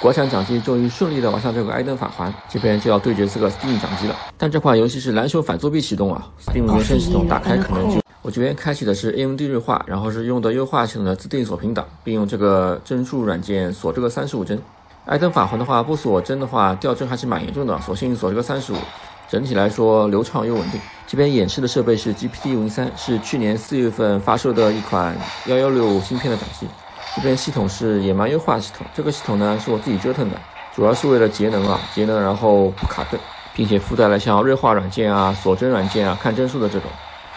国产掌机终于顺利的玩上这个《艾登法环》，这边就要对决这个 Steam 掌机了。但这款游戏是蓝球反作弊启动啊，Steam 原生系统打开可能就……我这边开启的是 AMD 锐化，然后是用的优化系统的自定义锁屏档，并用这个帧数软件锁这个三十五帧。《艾登法环》的话不锁帧的话掉帧还是蛮严重的，索性锁这个三十五。整体来说流畅又稳定。这边演示的设备是 GPT 零三，是去年四月份发售的一款幺幺六芯片的掌机。这边系统是野蛮优化系统，这个系统呢是我自己折腾的，主要是为了节能啊，节能然后不卡顿，并且附带了像锐化软件啊、锁帧软件啊、看帧数的这种，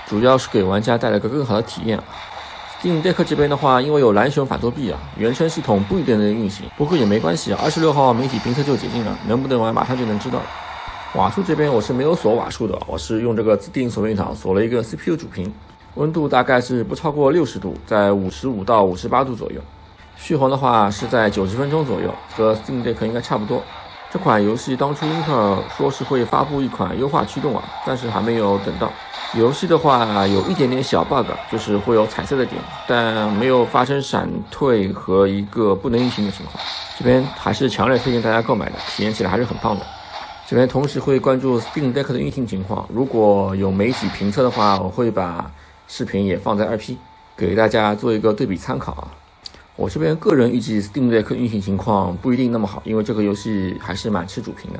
主要是给玩家带来个更好的体验啊。Steam Deck 这边的话，因为有蓝熊反作弊啊，原生系统不一定能运行，不过也没关系啊，二十六号媒体评测就解禁了，能不能玩马上就能知道了。瓦数这边我是没有锁瓦数的，我是用这个自定锁屏档锁了一个 CPU 主屏。温度大概是不超过六十度，在五十五到五十八度左右。续航的话是在九十分钟左右，和 Steam Deck 应该差不多。这款游戏当初英特尔说是会发布一款优化驱动啊，但是还没有等到。游戏的话有一点点小 bug，就是会有彩色的点，但没有发生闪退和一个不能运行的情况。这边还是强烈推荐大家购买的，体验起来还是很棒的。这边同时会关注 Steam Deck 的运行情况，如果有媒体评测的话，我会把。视频也放在二 P，给大家做一个对比参考啊。我这边个人预计 Steam Deck 运行情况不一定那么好，因为这个游戏还是蛮吃主屏的。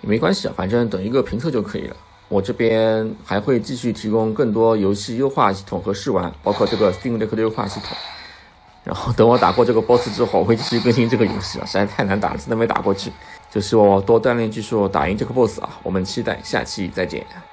没关系啊，反正等一个评测就可以了。我这边还会继续提供更多游戏优化系统和试玩，包括这个 Steam Deck 的优化系统。然后等我打过这个 BOSS 之后，我会继续更新这个游戏啊，实在太难打了，真的没打过去。就希望我多锻炼技术，打赢这个 BOSS 啊。我们期待下期再见。